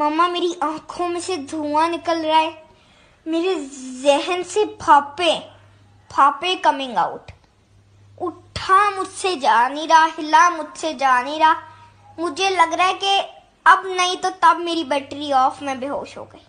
मामा मेरी आँखों में से धुआँ निकल रहा है। मेरे जहन से फापे फापे कमिंग आउट उठा मुझसे जा नहीं रहा, हिला मुझसे जा नहीं रहा। मुझे लग रहा है कि अब नहीं तो तब मेरी बैटरी ऑफ़ में बेहोश हो गई।